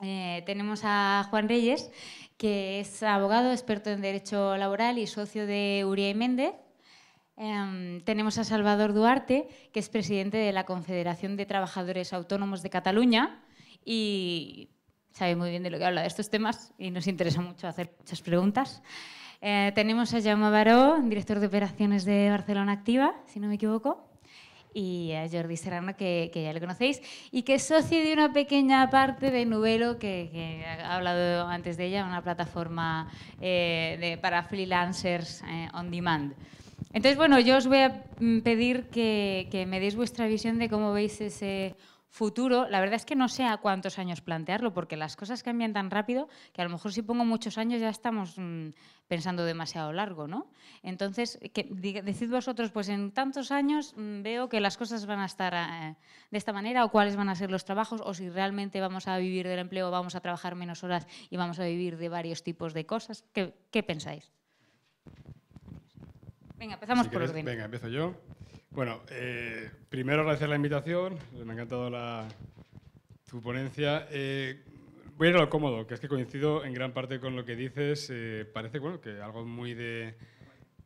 eh, tenemos a Juan Reyes, que es abogado, experto en Derecho Laboral y socio de Uria y Méndez. Em, tenemos a Salvador Duarte, que es presidente de la Confederación de Trabajadores Autónomos de Cataluña y sabe muy bien de lo que habla de estos temas y nos interesa mucho hacer muchas preguntas. Eh, tenemos a Jaume Baró, director de operaciones de Barcelona Activa, si no me equivoco y a Jordi Serrano, que, ya lo conocéis, y que es socio de una pequeña parte de Nubelo, que, ha hablado antes de ella, una plataforma eh, para freelancers eh, on demand. Entonces, bueno, yo os voy a mm, pedir que, que me deis vuestra visión de cómo veis ese futuro, la verdad es que no sé a cuántos años plantearlo, porque las cosas cambian tan rápido que a lo mejor si pongo muchos años ya estamos mm, pensando demasiado largo, ¿no? Entonces, decid vosotros, pues en tantos años mm, veo que las cosas van a estar eh, de esta manera, o cuáles van a ser los trabajos, o si realmente vamos a vivir del empleo, vamos a trabajar menos horas y vamos a vivir de varios tipos de cosas. ¿Qué, pensáis? Venga, empezamos por orden. Venga, empiezo yo. Bueno, eh, primero agradecer la invitación, me ha encantado la, tu ponencia. Eh, voy a ir a lo cómodo, que es que coincido en gran parte con lo que dices. Eh, parece bueno, que algo muy de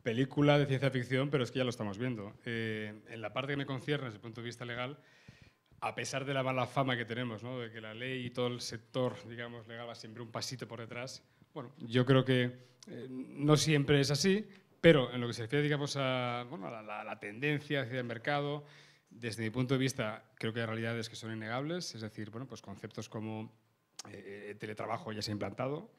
película, de ciencia ficción, pero es que ya lo estamos viendo. en la parte que me concierne desde el punto de vista legal, a pesar de la mala fama que tenemos, ¿no? de que la ley y todo el sector digamos, legal va siempre un pasito por detrás, bueno, yo creo que no siempre es así, pero en lo que se refiere, digamos, a, bueno, la, tendencia hacia el mercado, desde mi punto de vista, creo que hay realidades que son innegables, es decir, bueno, pues conceptos como eh, teletrabajo ya se ha implantado,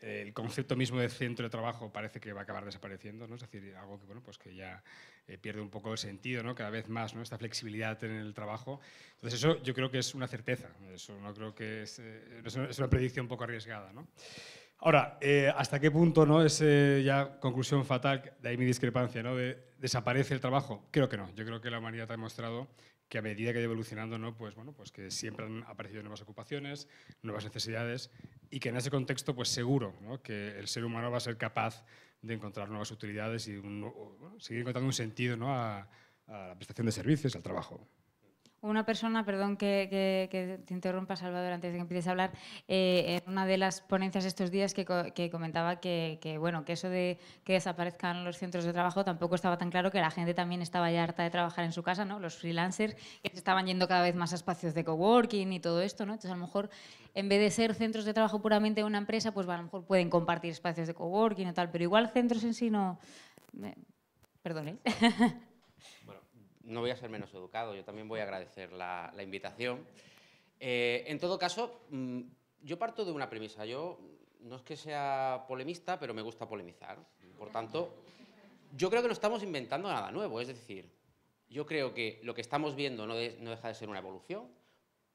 el concepto mismo de centro de trabajo parece que va a acabar desapareciendo, ¿no? es decir, algo que, bueno, pues que ya eh, pierde un poco el sentido, ¿no? cada vez más, ¿no? esta flexibilidad en el trabajo. Entonces eso yo creo que es una certeza, eso no creo que es, eh, es una predicción un poco arriesgada. ¿no? Ahora, eh, ¿hasta qué punto no es eh, ya conclusión fatal, de ahí mi discrepancia, ¿no? de, ¿desaparece el trabajo? Creo que no. Yo creo que la humanidad ha demostrado que a medida que ha evolucionando, ¿no? pues, bueno, pues que siempre han aparecido nuevas ocupaciones, nuevas necesidades y que en ese contexto pues seguro ¿no? que el ser humano va a ser capaz de encontrar nuevas utilidades y seguir encontrando un sentido ¿no? a la prestación de servicios, al trabajo. Una persona, perdón que, te interrumpa, Salvador, antes de que empieces a hablar, eh, en una de las ponencias estos días que, comentaba que, bueno, que eso de que desaparezcan los centros de trabajo tampoco estaba tan claro, que la gente también estaba ya harta de trabajar en su casa, ¿no? los freelancers, que estaban yendo cada vez más a espacios de coworking y todo esto. ¿no? Entonces, a lo mejor, en vez de ser centros de trabajo puramente de una empresa, pues a lo mejor pueden compartir espacios de coworking o tal, pero igual centros en sí no... Perdón, ¿eh? No voy a ser menos educado, yo también voy a agradecer la, invitación. Eh, en todo caso, mm, yo parto de una premisa. Yo no es que sea polemista, pero me gusta polemizar. Por tanto, yo creo que no estamos inventando nada nuevo. Es decir, yo creo que lo que estamos viendo no, no deja de ser una evolución,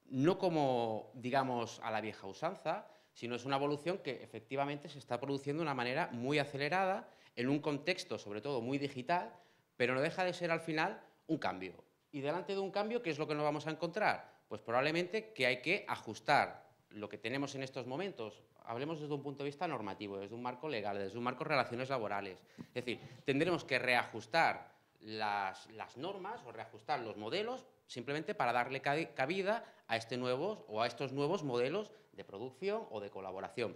no como, digamos, a la vieja usanza, sino es una evolución que efectivamente se está produciendo de una manera muy acelerada, en un contexto, sobre todo, muy digital, pero no deja de ser al final un cambio. Y delante de un cambio, ¿qué es lo que nos vamos a encontrar? Pues probablemente que hay que ajustar lo que tenemos en estos momentos. Hablemos desde un punto de vista normativo, desde un marco legal, desde un marco de relaciones laborales. Es decir, tendremos que reajustar las, normas o reajustar los modelos simplemente para darle cabida a, este nuevos, o a estos nuevos modelos de producción o de colaboración.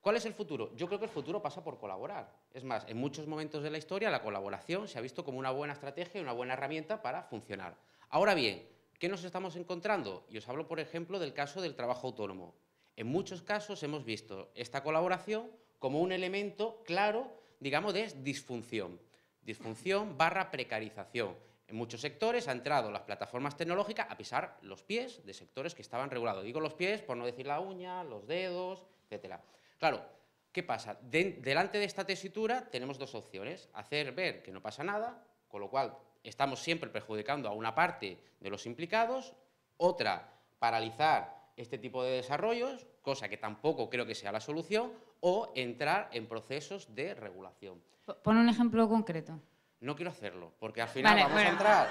¿Cuál es el futuro? Yo creo que el futuro pasa por colaborar. Es más, en muchos momentos de la historia la colaboración se ha visto como una buena estrategia y una buena herramienta para funcionar. Ahora bien, ¿qué nos estamos encontrando? Y os hablo, por ejemplo, del caso del trabajo autónomo. En muchos casos hemos visto esta colaboración como un elemento claro, digamos, de disfunción. Disfunción barra precarización. En muchos sectores han entrado las plataformas tecnológicas a pisar los pies de sectores que estaban regulados. Digo los pies por no decir la uña, los dedos, etcétera. Claro, ¿qué pasa? delante de esta tesitura tenemos dos opciones. Hacer ver que no pasa nada, con lo cual estamos siempre perjudicando a una parte de los implicados. Otra, paralizar este tipo de desarrollos, cosa que tampoco creo que sea la solución, o entrar en procesos de regulación. Pon un ejemplo concreto. No quiero hacerlo, porque al final vamos a entrar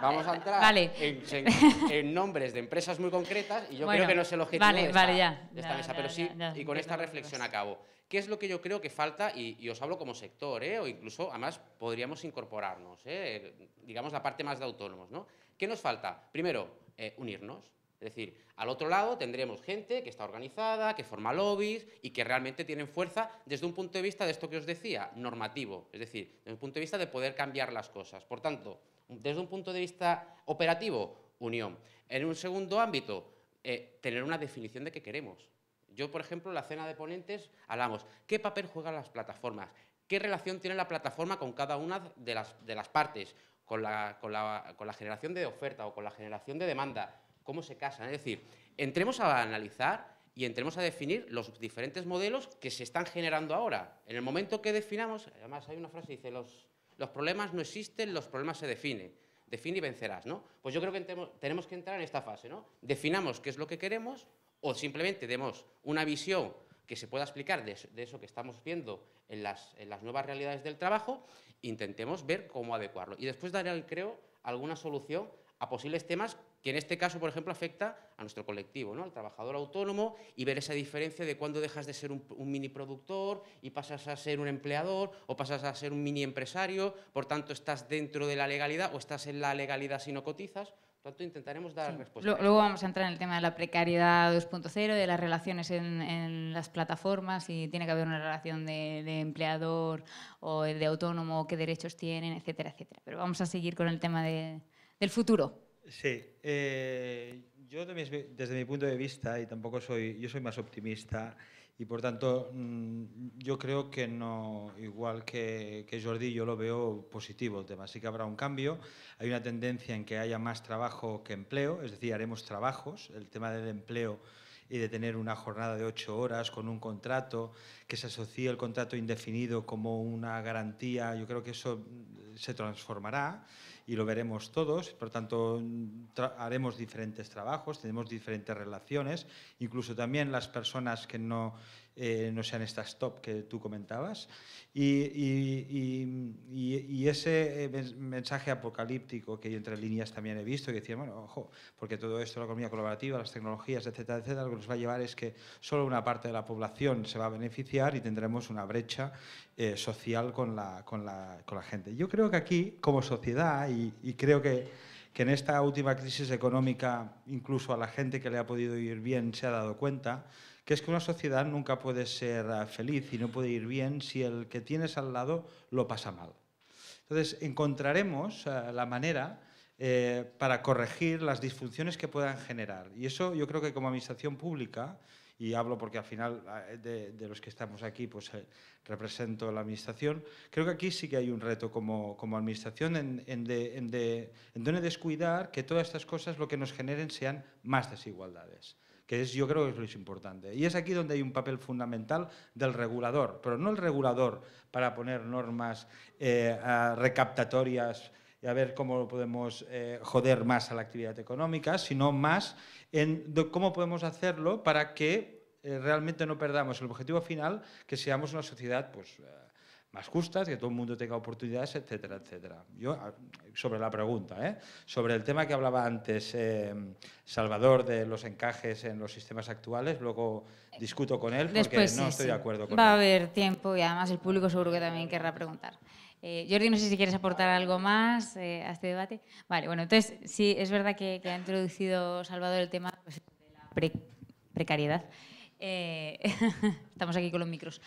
vamos a entrar en, nombres de empresas muy concretas y yo creo que no es el objetivo de, esta, mesa, pero sí, y con esta reflexión acabo. ¿Qué es lo que yo creo que falta? Y, os hablo como sector, ¿eh? o incluso, además, podríamos incorporarnos, ¿eh? digamos, la parte más de autónomos. ¿no? ¿Qué nos falta? Primero, eh, unirnos. Es decir, al otro lado tendremos gente que está organizada, que forma lobbies y que realmente tienen fuerza desde un punto de vista de esto que os decía, normativo, es decir, desde un punto de vista de poder cambiar las cosas. Por tanto, desde un punto de vista operativo, unión. En un segundo ámbito, eh, tener una definición de qué queremos. Yo, por ejemplo, en la cena de ponentes hablamos, ¿qué papel juegan las plataformas? ¿Qué relación tiene la plataforma con cada una de las, de las partes? Con la, con, la, con la generación de oferta o con la generación de demanda cómo se casan. Es decir, entremos a analizar y entremos a definir los diferentes modelos que se están generando ahora. En el momento que definamos, además hay una frase que dice, los, los problemas no existen, los problemas se definen. Define y vencerás, ¿no? Pues yo creo que tenemos que entrar en esta fase, ¿no? Definamos qué es lo que queremos o simplemente demos una visión que se pueda explicar de, eso que estamos viendo en las, en las nuevas realidades del trabajo, intentemos ver cómo adecuarlo. Y después daré, creo, alguna solución a posibles temas que en este caso, por ejemplo, afecta a nuestro colectivo, ¿no? al trabajador autónomo, y ver esa diferencia de cuando dejas de ser un, mini productor y pasas a ser un empleador o pasas a ser un mini empresario, por tanto estás dentro de la legalidad o estás en la legalidad si no cotizas. Por tanto, intentaremos dar respuesta. Luego vamos a entrar en el tema de la precariedad 2.0, de las relaciones en, las plataformas, y tiene que haber una relación de, empleador o de autónomo, qué derechos tienen, etcétera, etcétera. Pero vamos a seguir con el tema del futuro. Sí, eh, yo desde mi punto de vista, y tampoco soy, yo soy más optimista, y por tanto mm, yo creo que no, igual que, que, Jordi, yo lo veo positivo el tema. Sí que habrá un cambio, hay una tendencia en que haya más trabajo que empleo, es decir, haremos trabajos, el tema del empleo y de tener una jornada de ocho horas con un contrato, que se asocie el contrato indefinido como una garantía, yo creo que eso se transformará y lo veremos todos. Por tanto, haremos diferentes trabajos, tenemos diferentes relaciones, incluso también las personas que no eh, no sean estas top que tú comentabas. Y, ese eh, mensaje apocalíptico que yo entre líneas también he visto, que decía, bueno, ojo, porque todo esto, la economía colaborativa, las tecnologías, etcétera, etcétera, lo que nos va a llevar es que solo una parte de la población se va a beneficiar y tendremos una brecha eh, social con la, con, la, con la gente. Yo creo que aquí, como sociedad, y, creo que que en esta última crisis económica, incluso a la gente que le ha podido ir bien se ha dado cuenta que es que una sociedad nunca puede ser ah, feliz y no puede ir bien si el que tienes al lado lo pasa mal. Entonces, encontraremos ah, la manera eh, para corregir las disfunciones que puedan generar. Y eso yo creo que como administración pública, y hablo porque al final ah, de, los que estamos aquí pues eh, represento la administración, creo que aquí sí que hay un reto como, como administración en, en, de, en, de, en de descuidar que todas estas cosas lo que nos generen sean más desigualdades que es, yo creo que es lo importante. Y es aquí donde hay un papel fundamental del regulador, pero no el regulador para poner normas eh, recaptatorias y a ver cómo podemos eh, joder más a la actividad económica, sino más en cómo podemos hacerlo para que eh, realmente no perdamos el objetivo final, que seamos una sociedad pues, más justas, que todo el mundo tenga oportunidades, etcétera, etcétera. Yo, ah, sobre la pregunta, ¿eh? sobre el tema que hablaba antes eh, Salvador de los encajes en los sistemas actuales, luego discuto con él porque no estoy de acuerdo con Va a haber tiempo y además el público seguro que también querrá preguntar. Eh, Jordi, no sé si quieres aportar algo más eh, a este debate. Vale, bueno, entonces sí, es verdad que, ha introducido Salvador el tema pues, de la precariedad. estamos aquí con los micros.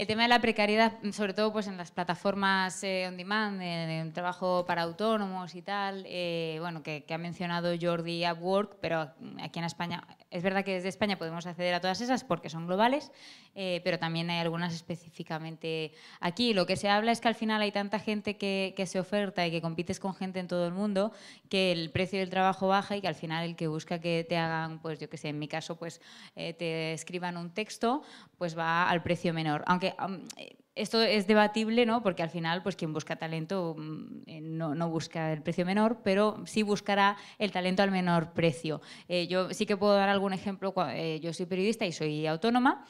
El tema de la precariedad, sobre todo pues en las plataformas eh, on demand, en, trabajo para autónomos y tal, eh, bueno, que, ha mencionado Jordi Upwork, pero aquí en España, es verdad que desde España podemos acceder a todas esas porque son globales, eh, pero también hay algunas específicamente aquí. Lo que se habla es que al final hay tanta gente que, que, se oferta y que compites con gente en todo el mundo que el precio del trabajo baja y que al final el que busca que te hagan, pues yo que sé, en mi caso, pues te escriban un texto, pues va al precio menor. Aunque esto es debatible, ¿no? porque al final pues, quien busca talento mm, eh, no, busca el precio menor, pero sí buscará el talento al menor precio. Eh, yo sí que puedo dar algún ejemplo, eh, yo soy periodista y soy autónoma.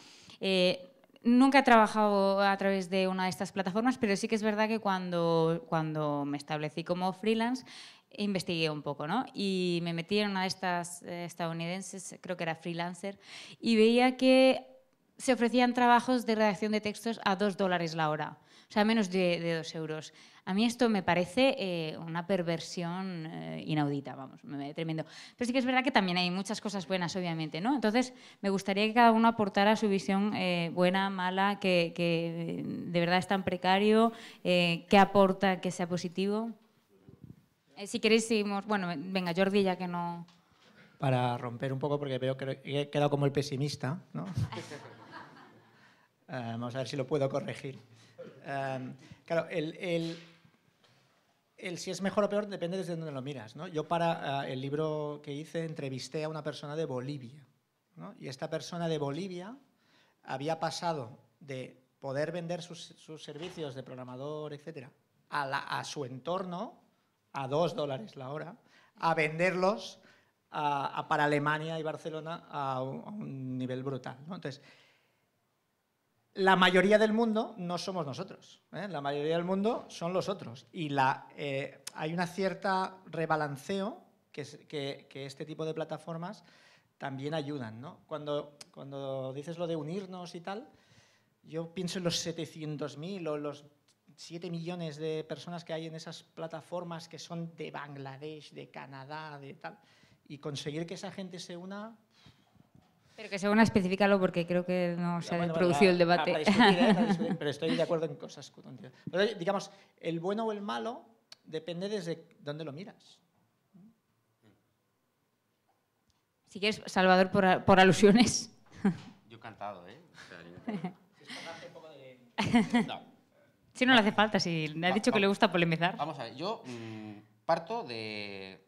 Nunca he trabajado a través de una de estas plataformas, pero sí que es verdad que cuando, cuando me establecí como freelance, investigué un poco, ¿no? Y me metí en una de estas estadounidenses, creo que era freelancer, y veía que se ofrecían trabajos de redacción de textos a dos dólares la hora, o sea, menos de, de dos euros. A mí esto me parece eh, una perversión eh, inaudita, vamos, tremendo. Pero sí que es verdad que también hay muchas cosas buenas, obviamente, ¿no? Entonces, me gustaría que cada uno aportara su visión eh, buena, mala, que, que, de verdad es tan precario, qué aporta que sea positivo. si queréis, seguimos. Bueno, venga, Jordi, ya que no. Para romper un poco, porque veo que he quedado como el pesimista, ¿no? vamos a ver si lo puedo corregir. claro, el, el, el si es mejor o peor depende desde donde lo miras. ¿no? Yo para eh, el libro que hice entrevisté a una persona de Bolivia. ¿no? Y esta persona de Bolivia había pasado de poder vender sus, servicios de programador, etcétera, a, su entorno a dos dólares la hora, a venderlos para Alemania y Barcelona a un, a un nivel brutal. ¿no? Entonces, la mayoría del mundo no somos nosotros, ¿eh? la mayoría del mundo son los otros. Y eh, hay una cierta rebalanceo que, este tipo de plataformas también ayudan. Cuando, cuando dices lo de unirnos y tal, yo pienso en los 700.000 o los 7 millones de personas que hay en esas plataformas que son de Bangladesh, de Canadá, de tal, y conseguir que esa gente se una pero que según especificarlo porque creo que no se ha producido el debate. ¿eh? pero estoy de acuerdo en cosas Pero, digamos, el bueno o el malo depende desde dónde lo miras. Si quieres, Salvador, por, por alusiones. Yo encantado, ¿eh? no. Si no le hace falta, si le ha dicho que le gusta polemizar. Vamos a ver, yo mm, parto de...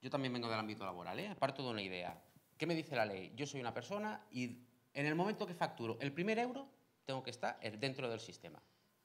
Yo también vengo del ámbito laboral, ¿eh? Parto de una idea. ¿Qué me dice la ley? Yo soy una persona y en el momento que facturo el primer euro, tengo que estar dentro del sistema.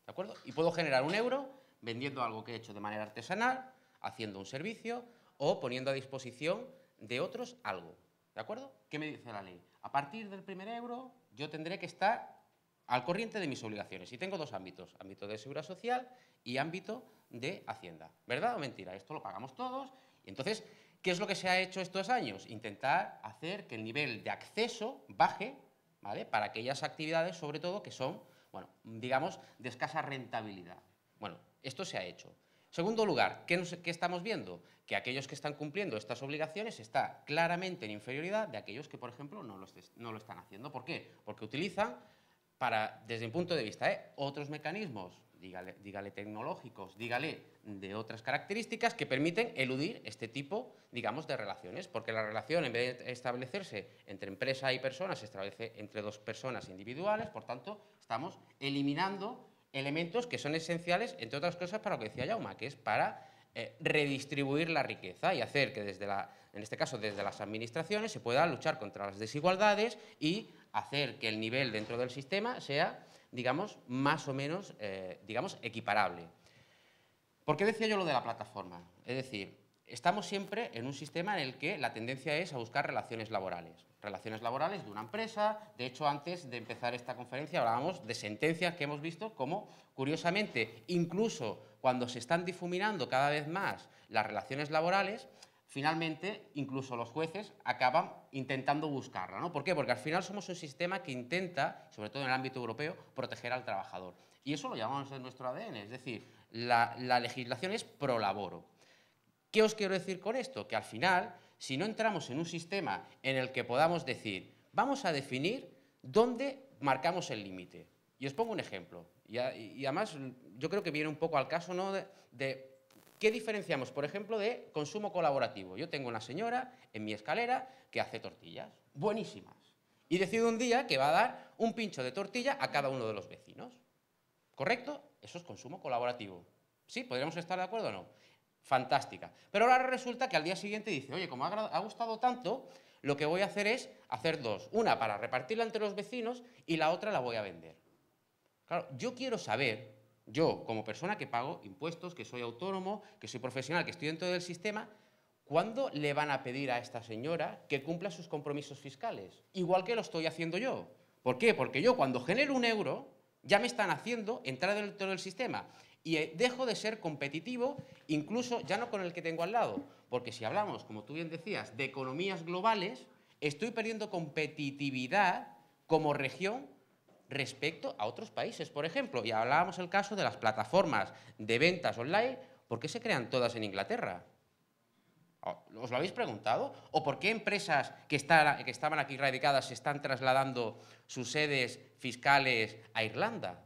¿De acuerdo? Y puedo generar un euro vendiendo algo que he hecho de manera artesanal, haciendo un servicio o poniendo a disposición de otros algo. ¿De acuerdo? ¿Qué me dice la ley? A partir del primer euro, yo tendré que estar al corriente de mis obligaciones. Y tengo dos ámbitos, ámbito de seguridad social y ámbito de hacienda. ¿Verdad o mentira? Esto lo pagamos todos. Y entonces, ¿Qué es lo que se ha hecho estos años? Intentar hacer que el nivel de acceso baje ¿vale? para aquellas actividades, sobre todo, que son, bueno, digamos, de escasa rentabilidad. Bueno, esto se ha hecho. Segundo lugar, ¿qué, estamos viendo? Que aquellos que están cumpliendo estas obligaciones están claramente en inferioridad de aquellos que, por ejemplo, no lo, no lo están haciendo. ¿Por qué? Porque utilizan, para, desde mi punto de vista, ¿eh? otros mecanismos dígale, tecnológicos, dígale de otras características que permiten eludir este tipo, digamos, de relaciones, porque la relación, en vez de establecerse entre empresa y persona, se establece entre dos personas individuales, por tanto, estamos eliminando elementos que son esenciales, entre otras cosas, para lo que decía Jauma, que es para eh, redistribuir la riqueza y hacer que desde la, en este caso desde las administraciones, se pueda luchar contra las desigualdades y hacer que el nivel dentro del sistema sea digamos, más o menos, eh, digamos, equiparable. ¿Por qué decía yo lo de la plataforma? Es decir, estamos siempre en un sistema en el que la tendencia es a buscar relaciones laborales. Relaciones laborales de una empresa. De hecho, antes de empezar esta conferencia hablábamos de sentencias que hemos visto como, curiosamente, incluso cuando se están difuminando cada vez más las relaciones laborales, finalmente incluso los jueces acaban intentando buscarla. ¿no? ¿Por qué? Porque al final somos un sistema que intenta, sobre todo en el ámbito europeo, proteger al trabajador. Y eso lo llamamos en nuestro ADN, es decir, la, legislación es pro laboro. ¿Qué os quiero decir con esto? Que al final, si no entramos en un sistema en el que podamos decir, vamos a definir dónde marcamos el límite. Y os pongo un ejemplo. Y, además, yo creo que viene un poco al caso ¿no? de ¿Qué diferenciamos, por ejemplo, de consumo colaborativo? Yo tengo una señora en mi escalera que hace tortillas, buenísimas, y decide un día que va a dar un pincho de tortilla a cada uno de los vecinos. ¿Correcto? Eso es consumo colaborativo. ¿Sí? ¿Podríamos estar de acuerdo o no? Fantástica. Pero ahora resulta que al día siguiente dice, oye, como ha gustado tanto, lo que voy a hacer es hacer dos. Una para repartirla entre los vecinos y la otra la voy a vender. Claro, yo quiero saber yo, como persona que pago impuestos, que soy autónomo, que soy profesional, que estoy dentro del sistema, ¿cuándo le van a pedir a esta señora que cumpla sus compromisos fiscales? Igual que lo estoy haciendo yo. ¿Por qué? Porque yo cuando genero un euro, ya me están haciendo entrar dentro del sistema y eh, dejo de ser competitivo, incluso ya no con el que tengo al lado, porque si hablamos, como tú bien decías, de economías globales, estoy perdiendo competitividad como región respecto a otros países. Por ejemplo, y hablábamos el caso de las plataformas de ventas online, ¿por qué se crean todas en Inglaterra? ¿Os lo habéis preguntado? ¿O por qué empresas que, que estaban aquí radicadas se están trasladando sus sedes fiscales a Irlanda?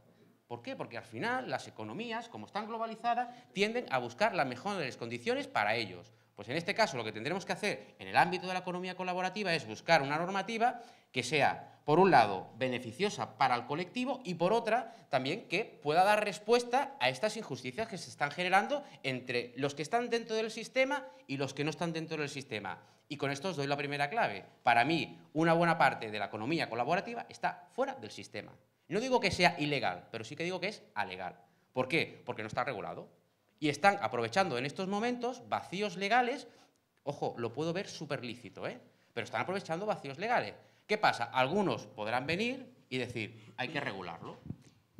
¿Por qué? Porque al final las economías, como están globalizadas, tienden a buscar las mejores condiciones para ellos. Pues en este caso lo que tendremos que hacer en el ámbito de la economía colaborativa es buscar una normativa que sea, por un lado, beneficiosa para el colectivo y por otra, también que pueda dar respuesta a estas injusticias que se están generando entre los que están dentro del sistema y los que no están dentro del sistema. Y con esto os doy la primera clave. Para mí, una buena parte de la economía colaborativa está fuera del sistema. No digo que sea ilegal, pero sí que digo que es alegal. ¿Por qué? Porque no está regulado. Y están aprovechando en estos momentos vacíos legales, ojo, lo puedo ver súper lícito, ¿eh? pero están aprovechando vacíos legales. ¿Qué pasa? Algunos podrán venir y decir, hay que regularlo.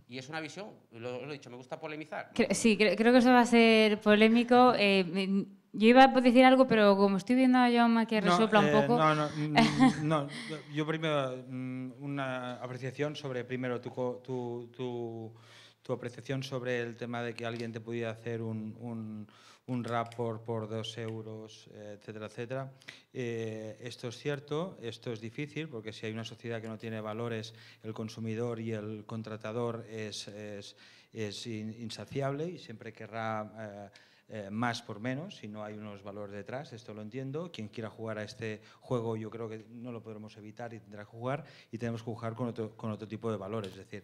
Y es una visión, lo, he dicho, me gusta polemizar. Sí, creo, que eso va a ser polémico. Eh, yo iba a decir algo, pero como estoy viendo a Jaume que resopla un eh, poco... No, no, no, yo primero mm, una apreciación sobre, primero, tu, tu, tu, tu, apreciación sobre el tema de que alguien te pudiera hacer un, un un rap por, dos euros, etcétera, etcétera. Eh, esto es cierto, esto es difícil, porque si hay una sociedad que no tiene valores, el consumidor y el contratador es, es, insaciable y siempre querrá... Eh, eh, más por menos, si no hay unos valores detrás, esto lo entiendo. Quien quiera jugar a este juego yo creo que no lo podremos evitar y tendrá que jugar y tenemos que jugar con otro, con otro tipo de valores, es decir,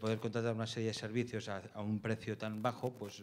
poder contratar una serie de servicios a, a un precio tan bajo, pues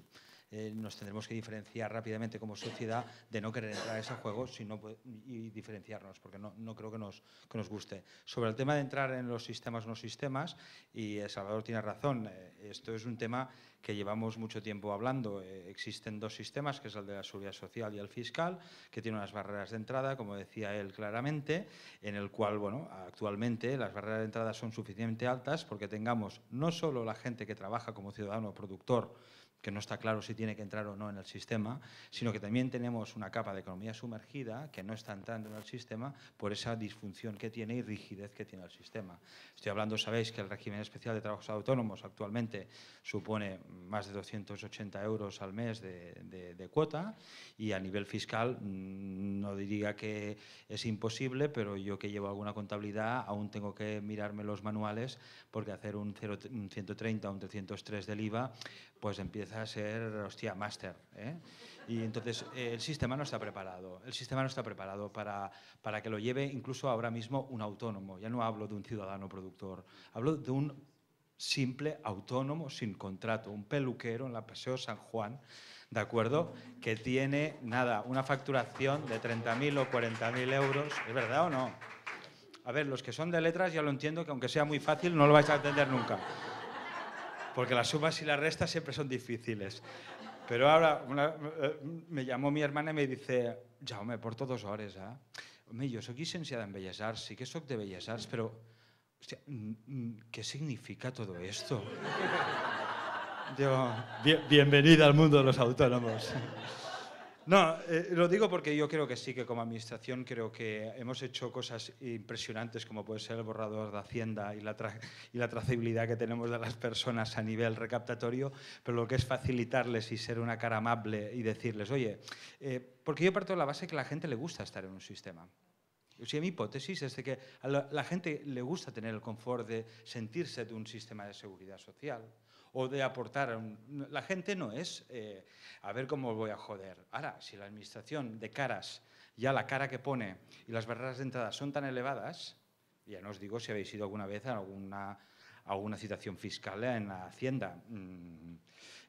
eh, nos tendremos que diferenciar rápidamente como sociedad de no querer entrar a ese juego sino, y diferenciarnos, porque no, no creo que nos, que nos guste. Sobre el tema de entrar en los sistemas no sistemas, y Salvador tiene razón, eh, esto es un tema que llevamos mucho tiempo hablando. Eh, existen dos sistemas, que es el de la seguridad social y el fiscal, que tiene unas barreras de entrada, como decía él claramente, en el cual, bueno, actualmente las barreras de entrada son suficientemente altas porque tengamos no solo la gente que trabaja como ciudadano productor, que no está claro si tiene que entrar o no en el sistema, sino que también tenemos una capa de economía sumergida que no está entrando en el sistema por esa disfunción que tiene y rigidez que tiene el sistema. Estoy hablando, sabéis, que el régimen especial de trabajos autónomos actualmente supone más de 280 euros al mes de, de cuota y a nivel fiscal mm, no diría que es imposible, pero yo que llevo alguna contabilidad aún tengo que mirarme los manuales porque hacer un, 0, un 130 o un 303 del IVA pues empieza a ser, hostia, máster. ¿eh? Y entonces eh, el sistema no está preparado. El sistema no está preparado para, para que lo lleve incluso ahora mismo un autónomo. Ya no hablo de un ciudadano productor, hablo de un simple autónomo sin contrato, un peluquero en la Paseo San Juan, ¿de acuerdo? Que tiene, nada, una facturación de 30.000 o 40.000 euros. ¿Es verdad o no? A ver, los que son de letras ya lo entiendo, que aunque sea muy fácil, no lo vais a entender nunca porque las sumas y las restas siempre son difíciles. Pero ahora eh, me llamó mi hermana y me dice, Jaume, por todos horas, ¿eh? Home, jo sóc llicenciada en Belles Arts, sí que sóc de Belles Arts, però, hòstia, ¿qué significa todo esto? Digo, bienvenida al mundo de los autónomos. No, eh, lo digo porque yo creo que sí, que como administración creo que hemos hecho cosas impresionantes como puede ser el borrador de Hacienda y la, y la trazabilidad que tenemos de las personas a nivel recaptatorio, pero lo que es facilitarles y ser una cara amable y decirles, oye, eh, porque yo parto de la base que a la gente le gusta estar en un sistema. O sea, mi hipótesis es de que a la gente le gusta tener el confort de sentirse de un sistema de seguridad social, o de aportar. La gente no es eh, a ver cómo voy a joder. Ahora, si la administración de caras, ya la cara que pone y las barreras de entrada son tan elevadas, ya no os digo si habéis ido alguna vez a alguna, alguna citación fiscal en la Hacienda. Mm,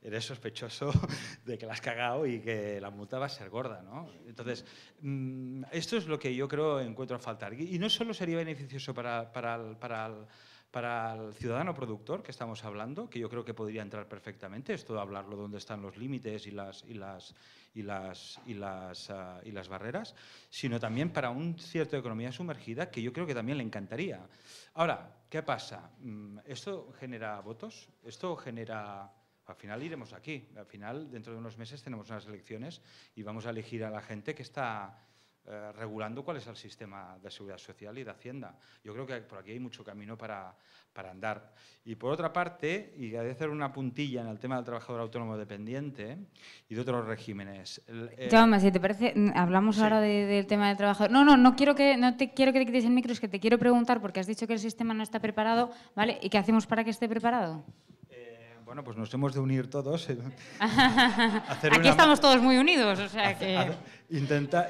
eres sospechoso de que la has cagado y que la multa va a ser gorda, ¿no? Entonces, mm, esto es lo que yo creo encuentro a faltar. Y no solo sería beneficioso para, para, para el para el ciudadano productor que estamos hablando, que yo creo que podría entrar perfectamente, esto de hablarlo dónde están los límites y las, y las, y las, y las, ah, y las barreras, sino también para un cierto economía sumergida que yo creo que también le encantaría. Ahora, ¿qué pasa? Mm, ¿Esto genera votos? ¿Esto genera...? Al final iremos aquí. Al final, dentro de unos meses tenemos unas elecciones y vamos a elegir a la gente que está eh, regulando cuál es el sistema de seguridad social y de Hacienda. Yo creo que por aquí hay mucho camino para, para andar. Y por otra parte, y a hacer una puntilla en el tema del trabajador autónomo dependiente y de otros regímenes. Eh, si te parece, hablamos ahora del tema del trabajador. No, no, no quiero que no te quiero que te quites el micro, es que te quiero preguntar porque has dicho que el sistema no está preparado, ¿vale? ¿Y qué hacemos para que esté preparado? Bueno, pues nos hemos de unir todos. aquí estamos todos muy unidos, o sea que... Intenta,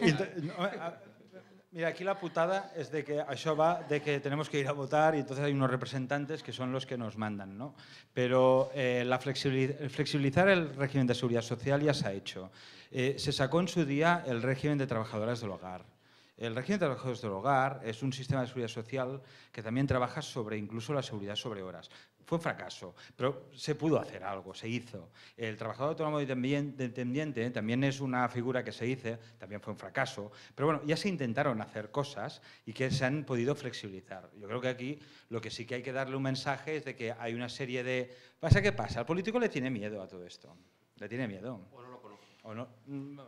mira, aquí la putada es de que això va de que tenemos que ir a votar y entonces hay unos representantes que son los que nos mandan, ¿no? Pero eh, la flexibilizar el régimen de seguridad social ya se ha hecho. Eh, se sacó en su día el régimen de trabajadoras del hogar. El régimen de trabajadores del hogar es un sistema de seguridad social que también trabaja sobre incluso la seguridad sobre horas. Fue un fracaso, pero se pudo hacer algo, se hizo. El trabajador autónomo dependiente también es una figura que se hizo, también fue un fracaso, pero bueno, ya se intentaron hacer cosas y que se han podido flexibilizar. Yo creo que aquí lo que sí que hay que darle un mensaje es de que hay una serie de... ¿Pasa qué pasa? Al político le tiene miedo a todo esto. Le tiene miedo. O no lo conoce. O no, mm,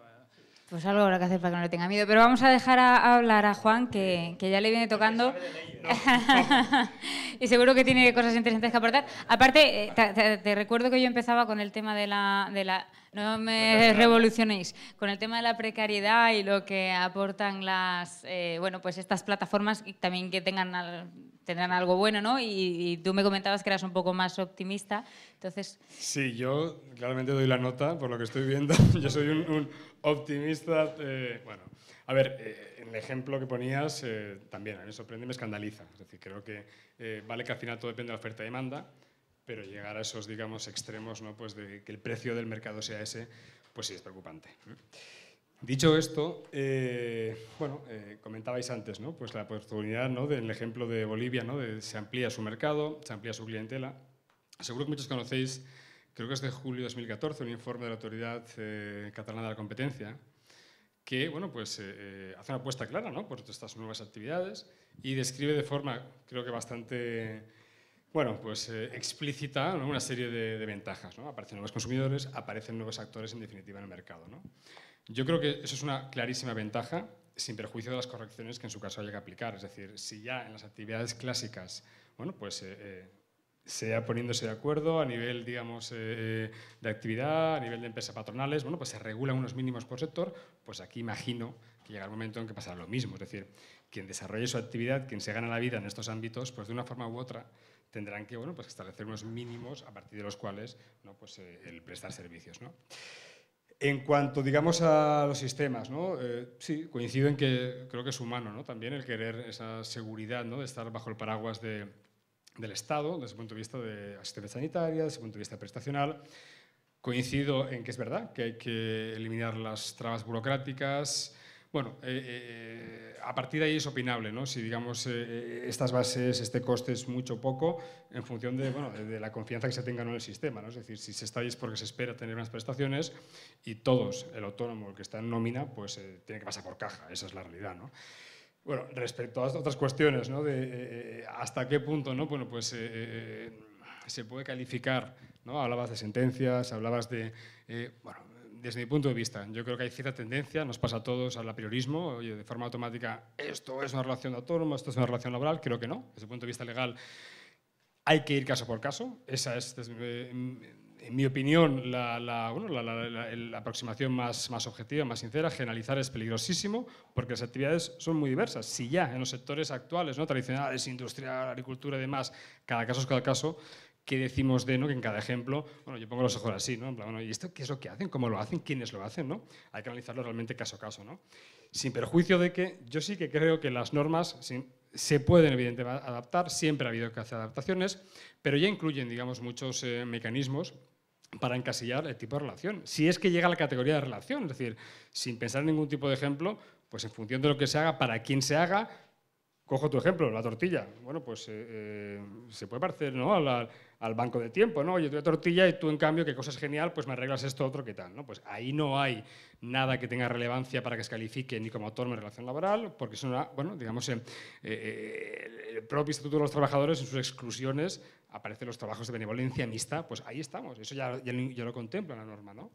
pues algo habrá que hacer para que no le tenga miedo. Pero vamos a dejar a, hablar a Juan, que, ya le viene tocando. y seguro que tiene cosas interesantes que aportar. Aparte, eh, te, recuerdo que yo empezaba con el tema de la, de la no me revolucionéis. Con el tema de la precariedad y lo que aportan las, eh, bueno, pues estas plataformas también que tengan tendrán algo bueno, ¿no? Y, tú me comentabas que eras un poco más optimista, entonces. Sí, yo claramente doy la nota por lo que estoy viendo. yo soy un, optimista, eh, bueno. A ver, eh, el ejemplo que ponías, también a mí me sorprende y me escandaliza. Es decir, creo que vale que al final todo depende de la oferta y demanda, pero llegar a esos, digamos, extremos, ¿no? pues de que el precio del mercado sea ese, pues sí es preocupante. Dicho esto, eh, bueno, eh, comentabais antes, ¿no? Pues la oportunidad, ¿no? Del ejemplo de Bolivia, ¿no? De, se amplía su mercado, se amplía su clientela. Seguro que muchos conocéis, creo que es de julio de 2014, un informe de la Autoridad eh, Catalana de la Competencia, que, bueno, pues hace una apuesta clara, ¿no? Por estas nuevas actividades y describe de forma, creo que bastante bueno, pues explícita una serie de, ventajas. ¿no? Aparecen nuevos consumidores, aparecen nuevos actores en definitiva en el mercado. ¿no? Yo creo que eso es una clarísima ventaja, sin perjuicio de las correcciones que en su caso haya que aplicar. Es decir, si ya en las actividades clásicas, bueno, pues eh, eh, sea poniéndose de acuerdo a nivel, digamos, de actividad, a nivel de empresas patronales, bueno, pues se regulan unos mínimos por sector, pues aquí imagino que llegará el momento en que pasará lo mismo. Es decir, quien desarrolle su actividad, quien se gana la vida en estos ámbitos, pues de una forma u otra tendrán que bueno, pues establecer unos mínimos a partir de los cuales ¿no? pues, eh, el prestar servicios. ¿no? En cuanto, digamos, a los sistemas, ¿no? Eh, sí, coincido en que creo que es humano ¿no? también el querer esa seguridad ¿no? de estar bajo el paraguas de, del Estado, desde el punto de vista de asistencia sanitaria, desde el punto de vista prestacional. Coincido en que es verdad que hay que eliminar las trabas burocráticas, bueno, eh, eh, a partir de ahí es opinable, ¿no? Si, digamos, eh, estas bases, este coste es mucho o poco, en función de, bueno, de, la confianza que se tenga en el sistema, ¿no? Es decir, si se está ahí es porque se espera tener unas prestaciones y todos, el autónomo, el que está en nómina, pues tiene que pasar por caja, esa es la realidad, ¿no? Bueno, respecto a otras cuestiones, ¿no? De hasta qué punto, ¿no? Bueno, pues se puede calificar, ¿no? Hablabas de sentencias, hablabas de, bueno, desde mi punto de vista, yo creo que hay cierta tendencia, nos pasa a todos al apriorismo, oye, de forma automática, esto es una relación de autónomo, esto es una relación laboral, creo que no. Desde el punto de vista legal, hay que ir caso por caso. Esa es, en mi opinión, la, aproximación más, más objetiva, más sincera. Generalizar es peligrosísimo porque las actividades son muy diversas. Si ya en los sectores actuales, ¿no? tradicionales, industrial, agricultura y demás, cada caso es cada caso, qué decimos de, ¿no? que en cada ejemplo, bueno, yo pongo los ojos así, ¿no? Bueno, ¿y esto qué es lo que hacen? ¿Cómo lo hacen? ¿Quiénes lo hacen? ¿no? Hay que analizarlo realmente caso a caso, ¿no? Sin perjuicio de que yo sí que creo que las normas se pueden evidentemente adaptar, siempre ha habido que hacer adaptaciones, pero ya incluyen, digamos, muchos eh, mecanismos para encasillar el tipo de relación. Si es que llega a la categoría de relación, es decir, sin pensar en ningún tipo de ejemplo, pues en función de lo que se haga, para quién se haga, Cojo tu ejemplo, la tortilla. Bueno, pues eh, eh, se puede parecer ¿no? Al, banco de tiempo, ¿no? Oye, tu tortilla y tú, en cambio, qué cosa es genial, pues me arreglas esto, otro, ¿qué tal? ¿no? Pues ahí no hay nada que tenga relevancia para que se califique ni como autónomo en relación laboral, porque es una, bueno, digamos, eh, el propio Estatuto de los Trabajadores, en sus exclusiones, aparecen los trabajos de benevolencia mixta, pues ahí estamos. Eso ya, ya, ya lo contempla la norma, ¿no?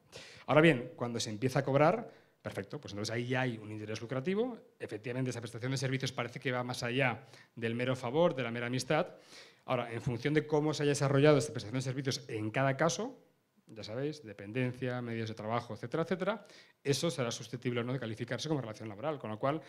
Ahora bien, cuando se empieza a cobrar Perfecto, pues entonces ahí ya hay un interés lucrativo. Efectivamente, esa prestación de servicios parece que va más allá del mero favor, de la mera amistad. Ahora, en función de cómo se haya desarrollado esta prestación de servicios en cada caso, ya sabéis, dependencia, medios de trabajo, etcétera, etcétera, eso será susceptible o no de calificarse como relación laboral. Con lo cual,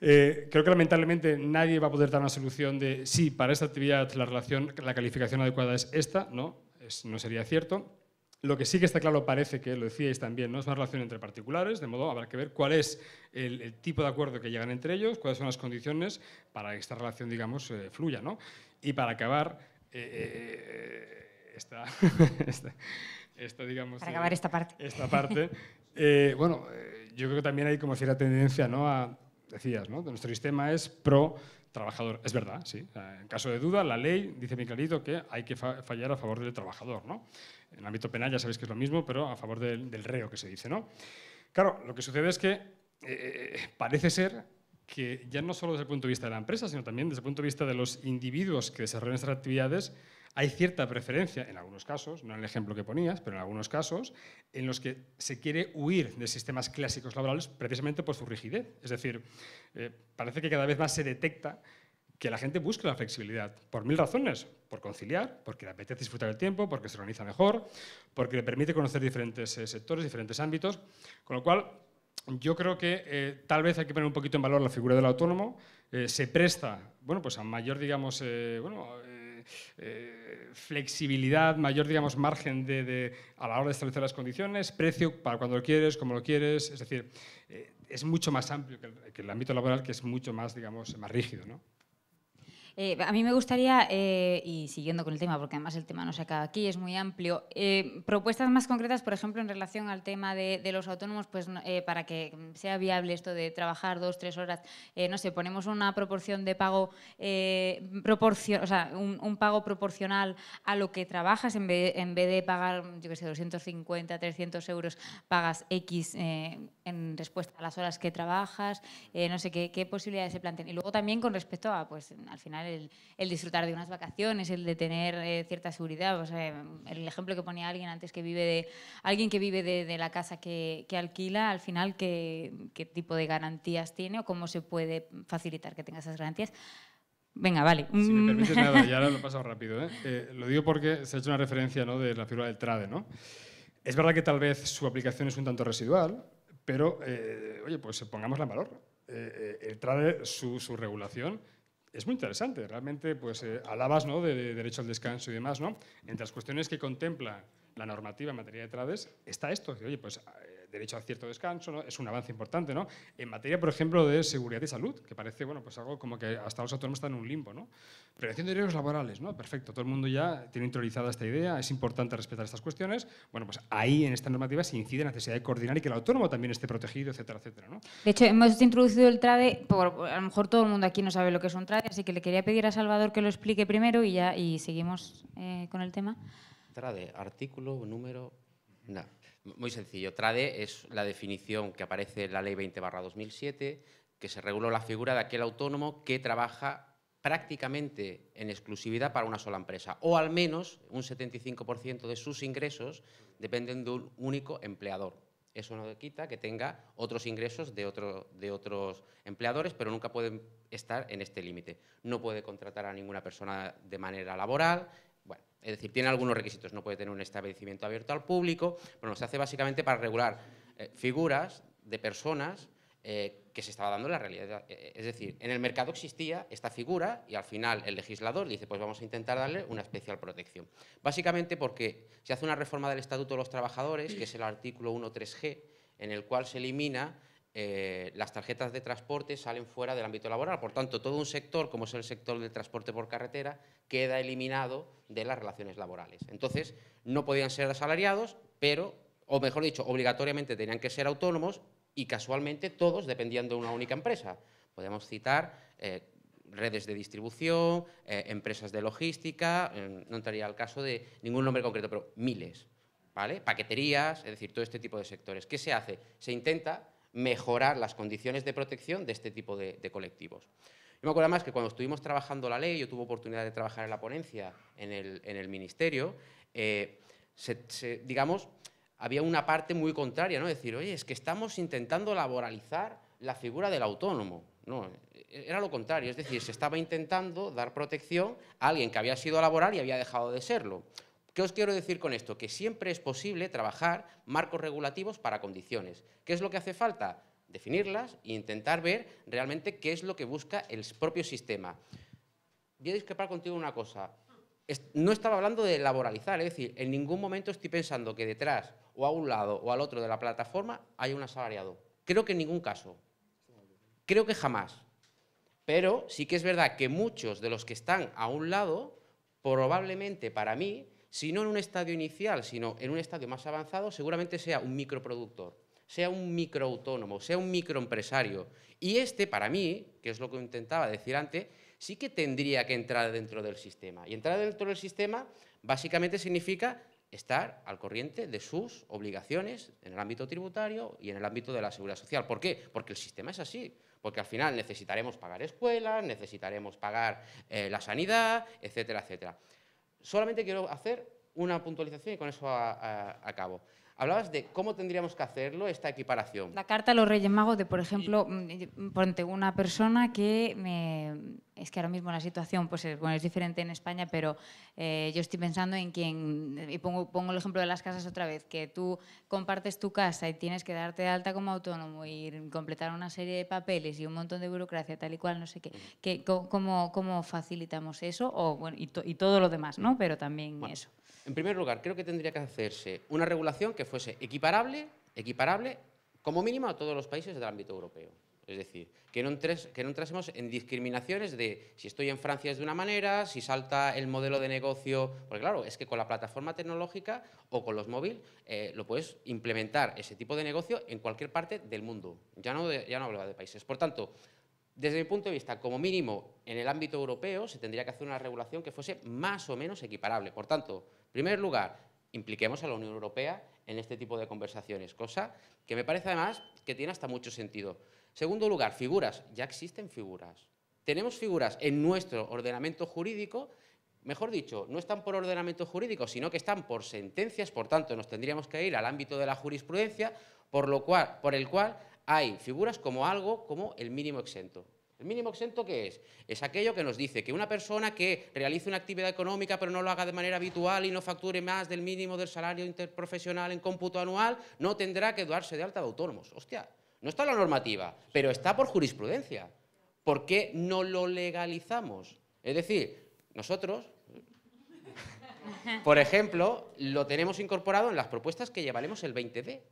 eh, creo que lamentablemente nadie va a poder dar una solución de sí, para esta actividad la, relación, la calificación adecuada es esta, no, no sería cierto. Lo que sí que está claro parece que, lo decíais también, ¿no? es una relación entre particulares, de modo habrá que ver cuál es el, tipo de acuerdo que llegan entre ellos, cuáles son las condiciones para que esta relación, digamos, eh, fluya. ¿no? Y para acabar, eh, esta, digamos... Para acabar esta parte. Esta parte, bueno, yo creo que también hay como cierta tendencia ¿no? a decías, ¿no? Nuestro sistema es pro trabajador. Es verdad, sí. En caso de duda, la ley dice muy clarito que hay que fallar a favor del trabajador, ¿no? En el ámbito penal ya sabéis que es lo mismo, pero a favor del, reo que se dice, ¿no? Claro, lo que sucede es que eh, parece ser que ya no solo desde el punto de vista de la empresa, sino también desde el punto de vista de los individuos que desarrollan estas actividades, hay cierta preferencia, en algunos casos, no en el ejemplo que ponías, pero en algunos casos, en los que se quiere huir de sistemas clásicos laborales precisamente por su rigidez. Es decir, eh, parece que cada vez más se detecta que la gente busca la flexibilidad por mil razones. Por conciliar, porque le apetece disfrutar del tiempo, porque se organiza mejor, porque le permite conocer diferentes eh, sectores, diferentes ámbitos. Con lo cual, yo creo que eh, tal vez hay que poner un poquito en valor la figura del autónomo. se presta bueno, pues a mayor, digamos, bueno, eh, flexibilidad, mayor digamos, margen de, a la hora de establecer las condiciones, precio para cuando lo quieres, como lo quieres, es decir, eh, es mucho más amplio que el, que el, ámbito laboral, que es mucho más, digamos, más rígido. ¿no? Eh, a mí me gustaría, eh, y siguiendo con el tema, porque además el tema no se acaba aquí, es muy amplio, eh, propuestas más concretas, por ejemplo, en relación al tema de, los autónomos, pues para que sea viable esto de trabajar dos, tres horas, no sé, ponemos una proporción de pago, o sea, un, pago proporcional a lo que trabajas, en vez, en vez de pagar, yo qué sé, 250, 300 euros, pagas X en respuesta a las horas que trabajas, no sé qué, qué posibilidades se plantean. Y luego también con respecto a, pues, al final, el, disfrutar de unas vacaciones, el de tener eh, cierta seguridad. O sea, el ejemplo que ponía alguien antes que vive de alguien que vive de, la casa que, alquila, al final ¿qué, qué tipo de garantías tiene o cómo se puede facilitar que tenga esas garantías. Venga, vale. Si me permites nada, ya lo he pasado rápido. ¿eh? Eh, lo digo porque se ha hecho una referencia ¿no? de la figura del trade. ¿no? Es verdad que tal vez su aplicación es un tanto residual, pero, oye, pues pongámosla en valor. el trade, su, su regulación, es muy interesante. Realmente, pues, eh, alabas ¿no? de, derecho al descanso y demás. ¿no? Entre las cuestiones que contempla la normativa en materia de trades está esto. Oye, pues eh, derecho a cierto descanso, ¿no? es un avance importante. ¿no? En materia, por ejemplo, de seguridad y salud, que parece bueno, pues algo como que hasta los autónomos están en un limbo. ¿no? Prevención de riesgos laborales, ¿no? perfecto, todo el mundo ya tiene interiorizada esta idea, es importante respetar estas cuestiones. Bueno, pues ahí en esta normativa se incide la necesidad de coordinar y que el autónomo también esté protegido, etcétera, etcétera. ¿no? De hecho, hemos introducido el TRADE, por, a lo mejor todo el mundo aquí no sabe lo que es un TRADE, así que le quería pedir a Salvador que lo explique primero y ya y seguimos eh, con el tema. TRADE, artículo, número... No. Muy sencillo. Trade es la definición que aparece en la Ley 20-2007, que se reguló la figura de aquel autónomo que trabaja prácticamente en exclusividad para una sola empresa, o al menos un 75% de sus ingresos dependen de un único empleador. Eso no quita que tenga otros ingresos de, de otros empleadores, pero nunca pueden estar en este límite. No puede contratar a ninguna persona de manera laboral, es decir, tiene algunos requisitos, no puede tener un establecimiento abierto al público, bueno, se hace básicamente para regular eh, figuras de personas eh, que se estaba dando en la realidad. Eh, es decir, en el mercado existía esta figura y al final el legislador dice, pues vamos a intentar darle una especial protección. Básicamente porque se hace una reforma del Estatuto de los Trabajadores, que es el artículo 1.3g, en el cual se elimina eh, las tarjetas de transporte salen fuera del ámbito laboral. Por tanto, todo un sector, como es el sector del transporte por carretera, queda eliminado de las relaciones laborales. Entonces, no podían ser asalariados, pero, o mejor dicho, obligatoriamente tenían que ser autónomos y casualmente todos dependían de una única empresa. Podemos citar eh, redes de distribución, eh, empresas de logística, no entraría al caso de ningún nombre concreto, pero miles. Paqueterías, es decir, todo este tipo de sectores. ¿Qué se hace? Se intenta mejorar las condiciones de protección de este tipo de, colectivos. Yo me acuerdo más que cuando estuvimos trabajando la ley, yo tuve oportunidad de trabajar en la ponencia en el, Ministerio, eh, digamos, había una parte muy contraria, ¿no? Decir, oye, es que estamos intentando laboralizar la figura del autónomo. No, era lo contrario, es decir, se estaba intentando dar protección a alguien que había sido laboral y había dejado de serlo. ¿Qué os quiero decir con esto? Que siempre es posible trabajar marcos regulativos para condiciones. ¿Qué es lo que hace falta? Definirlas e intentar ver realmente qué es lo que busca el propio sistema. Voy a discrepar contigo una cosa. No estaba hablando de laboralizar, es decir, en ningún momento estoy pensando que detrás o a un lado o al otro de la plataforma hay un asalariado. Creo que en ningún caso. Creo que jamás. Pero sí que es verdad que muchos de los que están a un lado, probablemente para mí, si no en un estadio inicial, sino en un estadio más avanzado, seguramente sea un microproductor, sea un microautónomo, sea un microempresario. Y este, para mí, que es lo que intentaba decir antes, sí que tendría que entrar dentro del sistema. Y entrar dentro del sistema básicamente significa estar al corriente de sus obligaciones en el ámbito tributario y en el ámbito de la seguridad social. ¿Por qué? Porque el sistema es así. Porque al final necesitaremos pagar escuelas, necesitaremos pagar eh, la sanidad, etcétera, etcétera. Solamente quiero hacer una puntualización y con eso acabo. Hablabas de cómo tendríamos que hacerlo, esta equiparación. La carta a los Reyes Magos de, por ejemplo, mm, ponte una persona que me, es que ahora mismo la situación pues es, bueno, es diferente en España, pero eh, yo estoy pensando en quien, y pongo, pongo el ejemplo de las casas otra vez, que tú compartes tu casa y tienes que darte de alta como autónomo y completar una serie de papeles y un montón de burocracia, tal y cual, no sé qué, que, cómo, ¿cómo facilitamos eso? O, bueno, y, y todo lo demás, ¿no? Pero también eso. En primer lugar, creo que tendría que hacerse una regulación que fuese equiparable, equiparable como mínimo a todos los países del ámbito europeo. Es decir, que no, no entrásemos en discriminaciones de si estoy en Francia es de una manera, si salta el modelo de negocio. Porque claro, es que con la plataforma tecnológica o con los móviles eh, lo puedes implementar ese tipo de negocio en cualquier parte del mundo. Ya no, ya no hablo de países. Por tanto, desde mi punto de vista, como mínimo en el ámbito europeo, se tendría que hacer una regulación que fuese más o menos equiparable. Por tanto, en primer lugar, impliquemos a la Unión Europea en este tipo de conversaciones, cosa que me parece además que tiene hasta mucho sentido. Segundo lugar, figuras. Ya existen figuras. Tenemos figuras en nuestro ordenamiento jurídico, mejor dicho, no están por ordenamiento jurídico, sino que están por sentencias, por tanto, nos tendríamos que ir al ámbito de la jurisprudencia, por, lo cual, por el cual hay figuras como algo como el mínimo exento. ¿El mínimo exento qué es? Es aquello que nos dice que una persona que realice una actividad económica pero no lo haga de manera habitual y no facture más del mínimo del salario interprofesional en cómputo anual, no tendrá que darse de alta de autónomos. Hostia, no está la normativa, pero está por jurisprudencia. ¿Por qué no lo legalizamos? Es decir, nosotros, por ejemplo, lo tenemos incorporado en las propuestas que llevaremos el 20D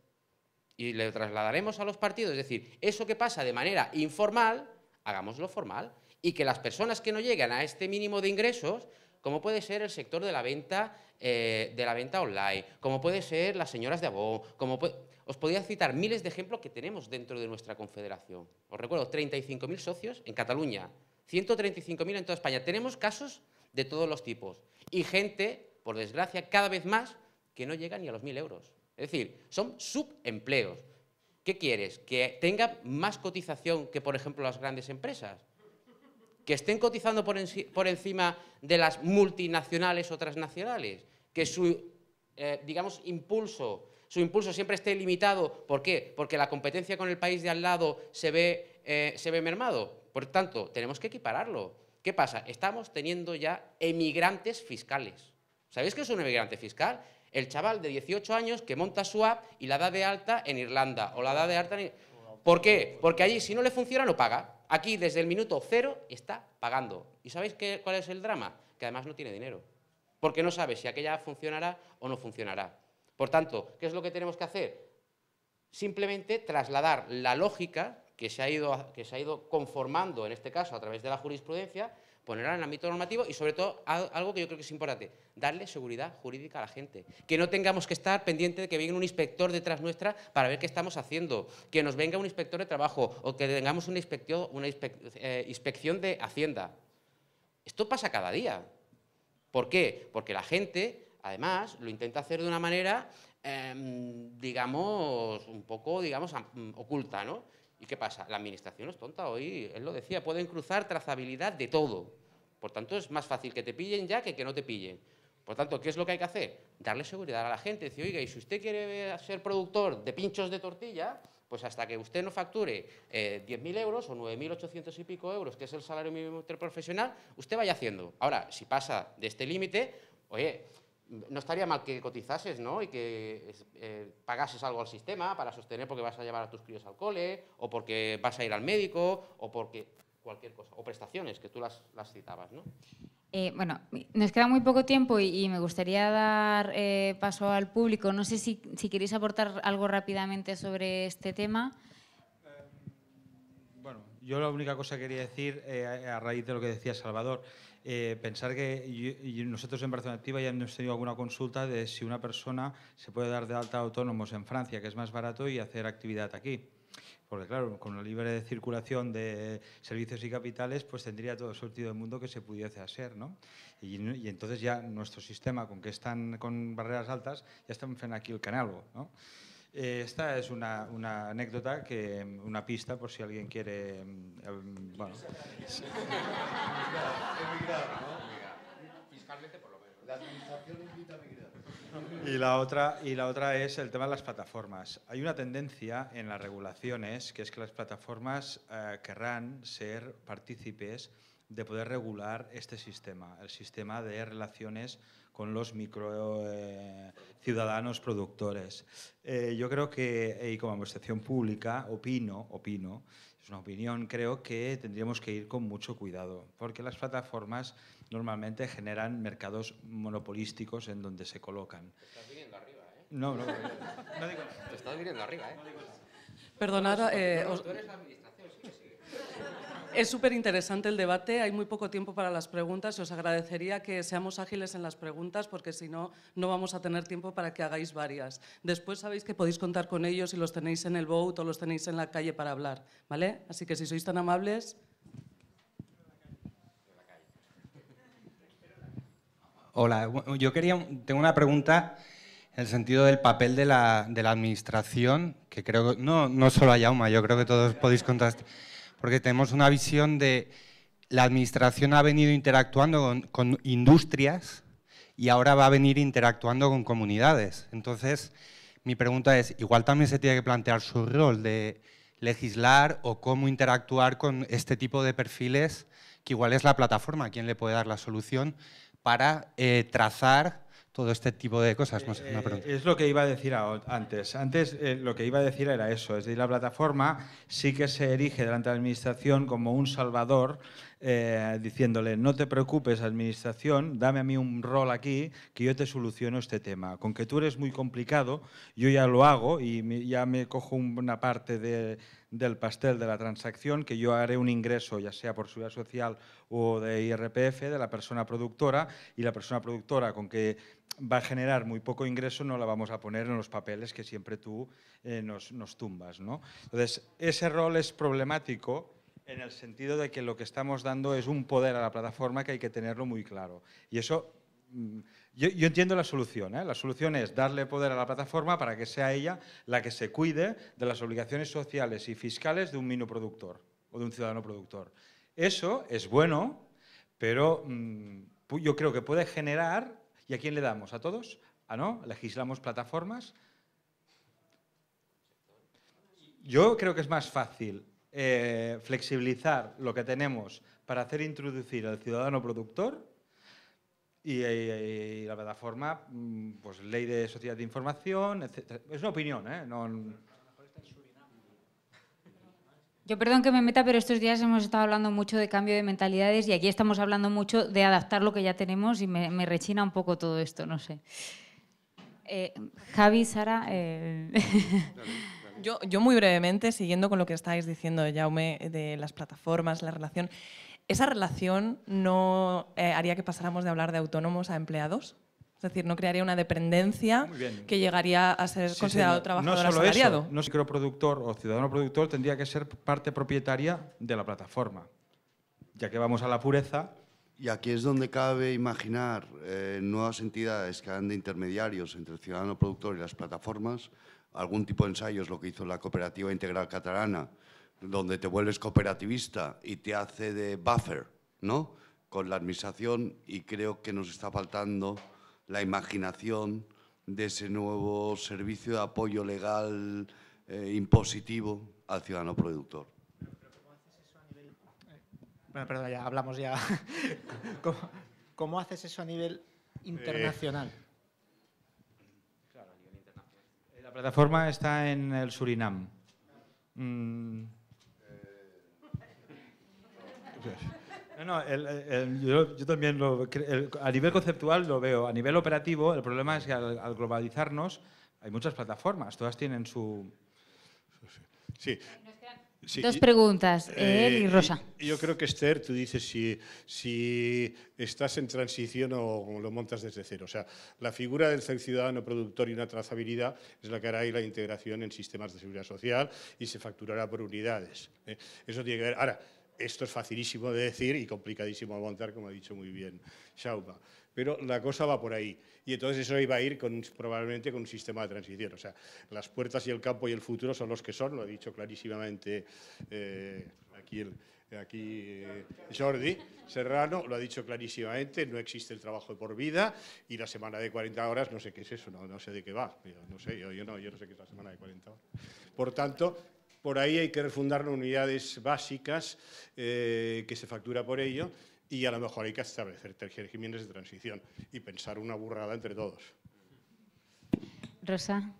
y le trasladaremos a los partidos. Es decir, eso que pasa de manera informal, hagámoslo formal. Y que las personas que no lleguen a este mínimo de ingresos, como puede ser el sector de la venta, eh, de la venta online, como puede ser las señoras de Abón, como os podría citar miles de ejemplos que tenemos dentro de nuestra confederación. Os recuerdo, 35.000 socios en Cataluña, 135.000 en toda España. Tenemos casos de todos los tipos y gente, por desgracia, cada vez más que no llega ni a los 1.000 euros. Es decir, son subempleos. ¿Qué quieres? ¿Que tenga más cotización que, por ejemplo, las grandes empresas? ¿Que estén cotizando por, encima de las multinacionales o transnacionales? ¿Que su, eh, digamos, impulso, su impulso siempre esté limitado? ¿Por qué? Porque la competencia con el país de al lado se ve, eh, se ve mermado. Por tanto, tenemos que equipararlo. ¿Qué pasa? Estamos teniendo ya emigrantes fiscales. ¿Sabéis qué es un emigrante fiscal? El chaval de 18 años que monta su app y la da de alta en Irlanda o la da de alta. ¿Por qué? Porque allí si no le funciona no paga. Aquí desde el minuto cero está pagando. ¿Y sabéis qué, cuál es el drama? Que además no tiene dinero. Porque no sabe si aquella funcionará o no funcionará. Por tanto, ¿qué es lo que tenemos que hacer? Simplemente trasladar la lógica que se ha ido, que se ha ido conformando, en este caso a través de la jurisprudencia, ponerla en el ámbito normativo y sobre todo algo que yo creo que es importante, darle seguridad jurídica a la gente. Que no tengamos que estar pendiente de que venga un inspector detrás nuestra para ver qué estamos haciendo, que nos venga un inspector de trabajo o que tengamos una eh, inspección de Hacienda. Esto pasa cada día. ¿Por qué? Porque la gente, además, lo intenta hacer de una manera, em, digamos, un poco, digamos, oculta, ¿no? ¿Y qué pasa? La administración es tonta hoy, él lo decía, pueden cruzar trazabilidad de todo. Por tanto, es más fácil que te pillen ya que que no te pillen. Por tanto, ¿qué es lo que hay que hacer? Darle seguridad a la gente. Decir, oiga, y si usted quiere ser productor de pinchos de tortilla, pues hasta que usted no facture 10.000 eh, euros o 9.800 y pico euros, que es el salario mínimo interprofesional, usted vaya haciendo. Ahora, si pasa de este límite, oye, no estaría mal que cotizases ¿no? y que eh, pagases algo al sistema para sostener porque vas a llevar a tus críos al cole, o porque vas a ir al médico, o porque cualquier cosa, o prestaciones, que tú las, citabas. ¿no? Eh, bueno, nos queda muy poco tiempo y, me gustaría dar eh, paso al público. No sé si, si, queréis aportar algo rápidamente sobre este tema. Yo la única cosa que quería decir, eh, a raíz de lo que decía Salvador, pensar que nosotros en Barcelona Activa ya hemos tenido alguna consulta de si una persona se puede dar de alta autónomos en Francia, que es más barato, y hacer actividad aquí. Porque claro, con la libre circulación de servicios y capitales, pues tendría todo el sentido del mundo que se pudiese hacer, ¿no? Y, entonces ya nuestro sistema, con que están con barreras altas, ya están en aquí el canal, ¿no? Eh, esta es una, anécdota, que, una pista por si alguien quiere... Eh, bueno. Fiscalmente por lo menos. La administración invita a. Y la, otra, y la otra es el tema de las plataformas. Hay una tendencia en las regulaciones que es que las plataformas eh, querrán ser partícipes de poder regular este sistema, el sistema de relaciones con los micro eh, ciudadanos productores. Eh, yo creo que, y como administración pública, opino, opino, es una opinión, creo que tendríamos que ir con mucho cuidado, porque las plataformas normalmente generan mercados monopolísticos en donde se colocan. Te estás viniendo arriba, ¿eh? No, no, no digo Te estás viniendo arriba, ¿eh? Perdonad, eh, Es súper interesante el debate, hay muy poco tiempo para las preguntas y os agradecería que seamos ágiles en las preguntas porque si no, no vamos a tener tiempo para que hagáis varias. Después sabéis que podéis contar con ellos y los tenéis en el boat o los tenéis en la calle para hablar, ¿vale? Así que si sois tan amables... Hola, yo quería, tengo una pregunta en el sentido del papel de la, de la administración, que creo no, no solo a Yauma, yo creo que todos podéis contar, porque tenemos una visión de la administración ha venido interactuando con, industrias y ahora va a venir interactuando con comunidades. Entonces, mi pregunta es, igual también se tiene que plantear su rol de legislar o cómo interactuar con este tipo de perfiles, que igual es la plataforma quien le puede dar la solución, para eh, trazar todo este tipo de cosas. Eh, es lo que iba a decir antes. Antes eh, lo que iba a decir era eso, es decir, la plataforma sí que se erige delante de la Administración como un salvador, diciéndole, no te preocupes, Administración, dame a mí un rol aquí, que yo te soluciono este tema. Con que tú eres muy complicado, yo ya lo hago y ya me cojo una parte de del pastel de la transacción, que yo haré un ingreso, ya sea por seguridad social o de IRPF, de la persona productora, y la persona productora con que va a generar muy poco ingreso no la vamos a poner en los papeles que siempre tú eh, nos, nos, tumbas. ¿no? Entonces, ese rol es problemático en el sentido de que lo que estamos dando es un poder a la plataforma que hay que tenerlo muy claro. Y eso mm, yo, entiendo la solución. ¿eh? La solución es darle poder a la plataforma para que sea ella la que se cuide de las obligaciones sociales y fiscales de un mino productor o de un ciudadano productor. Eso es bueno, pero mm, yo creo que puede generar, ¿y a quién le damos? ¿A todos? ¿A no? ¿Legislamos plataformas? Yo creo que es más fácil eh, flexibilizar lo que tenemos para hacer introducir al ciudadano productor y, la plataforma, mm, pues ley de sociedad de información, etc. Es una opinión, ¿eh? Yo perdón que me meta, pero estos días hemos estado hablando mucho de cambio de mentalidades y aquí estamos hablando mucho de adaptar lo que ya tenemos y me, rechina un poco todo esto, no sé. Eh, Javi, Sara... Eh, yo, yo muy brevemente, siguiendo con lo que estáis diciendo, Jaume, de las plataformas, la relación... ¿Esa relación no eh, haría que pasáramos de hablar de autónomos a empleados? Es decir, no crearía una dependencia que llegaría a ser considerado trabajador no solo asalariado. Eso, no microproductor o ciudadano productor tendría que ser parte propietaria de la plataforma. Ya que vamos a la pureza. Y aquí es donde cabe imaginar eh, nuevas entidades que hagan de intermediarios entre el ciudadano productor y las plataformas. Algún tipo de ensayo es lo que hizo la Cooperativa Integral Catalana, donde te vuelves cooperativista y te hace de buffer, ¿no? Con la administración y creo que nos está faltando la imaginación de ese nuevo servicio de apoyo legal eh, impositivo al ciudadano productor. Bueno, perdón, ya hablamos ya. ¿Cómo, cómo haces eso a nivel internacional? La plataforma está en el Surinam. Mm. No, no, el- el- yo, yo también lo, el- a nivel conceptual lo veo. A nivel operativo, el problema es que al, al globalizarnos hay muchas plataformas, todas tienen su... Sí. Sí, Dos y- preguntas, él y Eh, Rosa. Yo creo que Esther, tú dices si, si estás en transición o lo montas desde cero. O sea, la figura del ciudadano productor y una trazabilidad es la que hará ahí la integración en sistemas de seguridad social y se facturará por unidades. ¿eh? Eso tiene que ver. Ahora, esto es facilísimo de decir y complicadísimo de montar, como ha dicho muy bien Shauma. Pero la cosa va por ahí. Y entonces eso iba a ir probablemente con un sistema de transición. O sea, las puertas y el campo y el futuro son los que son, lo ha dicho clarísimamente eh, aquí, eh, Jordi Serrano, lo ha dicho clarísimamente, no existe el trabajo por vida y la semana de 40 horas, no sé qué es eso, no, no sé de qué va. Yo no sé, yo, yo no, yo no sé qué es la semana de 40 horas. Por tanto, por ahí hay que refundar unidades básicas eh, que se factura por ello y a lo mejor hay que establecer regímenes de transición y pensar una burrada entre todos. Rosa.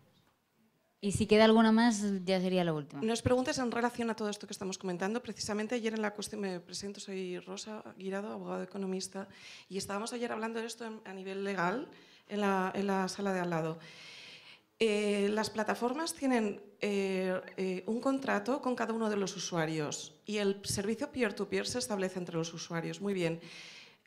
Y si queda alguna más, ya sería la última. Nos preguntas en relación a todo esto que estamos comentando. Precisamente ayer en la cuestión, me presento, soy Rosa Guirado, abogado economista, y estábamos ayer hablando de esto en- a nivel legal en la, en la sala de al lado. Eh, las plataformas tienen eh, eh, un contrato con cada uno de los usuarios y el servicio peer-to-peer se establece entre los usuarios. Muy bien.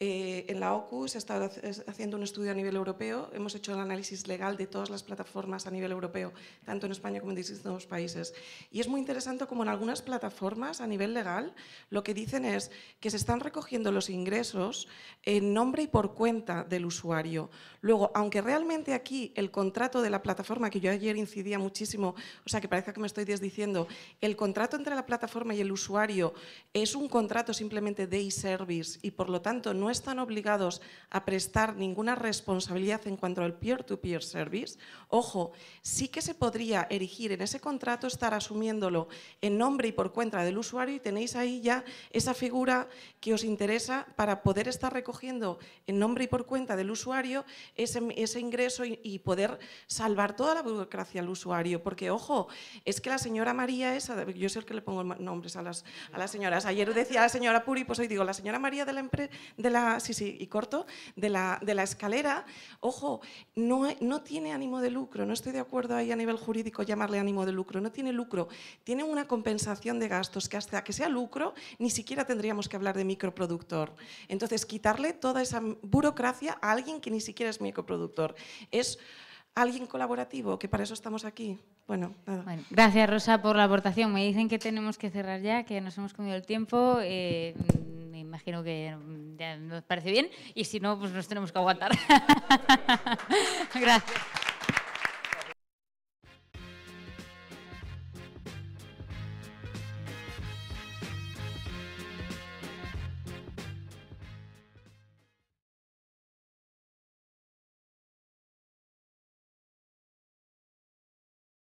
Eh, en la OCU se está hac- haciendo un estudio a nivel europeo. Hemos hecho el análisis legal de todas las plataformas a nivel europeo, tanto en España como en distintos países. Y es muy interesante como en algunas plataformas a nivel legal lo que dicen es que se están recogiendo los ingresos en nombre y por cuenta del usuario. Luego, aunque realmente aquí el contrato de la plataforma, que yo ayer incidía muchísimo, o sea que parece que me estoy desdiciendo, el contrato entre la plataforma y el usuario es un contrato simplemente de e-service y por lo tanto no están obligados a prestar ninguna responsabilidad en cuanto al peer-to-peer service, ojo, sí que se podría erigir en ese contrato estar asumiéndolo en nombre y por cuenta del usuario y tenéis ahí ya esa figura que os interesa para poder estar recogiendo en nombre y por cuenta del usuario ese, ese ingreso y, y poder salvar toda la burocracia al usuario. Porque, ojo, es que la señora María esa, yo sé el que le pongo nombres a las, a las señoras. Ayer decía la señora Puri, pues hoy digo, la señora María de la, de la sí, sí, y corto, de la, de la escalera, ojo, no, no tiene ánimo de lucro, no estoy de acuerdo ahí a nivel jurídico llamarle ánimo de lucro, no tiene lucro, tiene una compensación de gastos que hasta que sea lucro ni siquiera tendríamos que hablar de microproductor. Entonces, quitarle toda esa burocracia a alguien que ni siquiera es microproductor. Es alguien colaborativo, que para eso estamos aquí. Bueno, nada. Bueno, gracias Rosa por la aportación. Me dicen que tenemos que cerrar ya, que nos hemos comido el tiempo. Eh, me imagino que mm, ya nos parece bien y si no, pues nos tenemos que aguantar. gracias.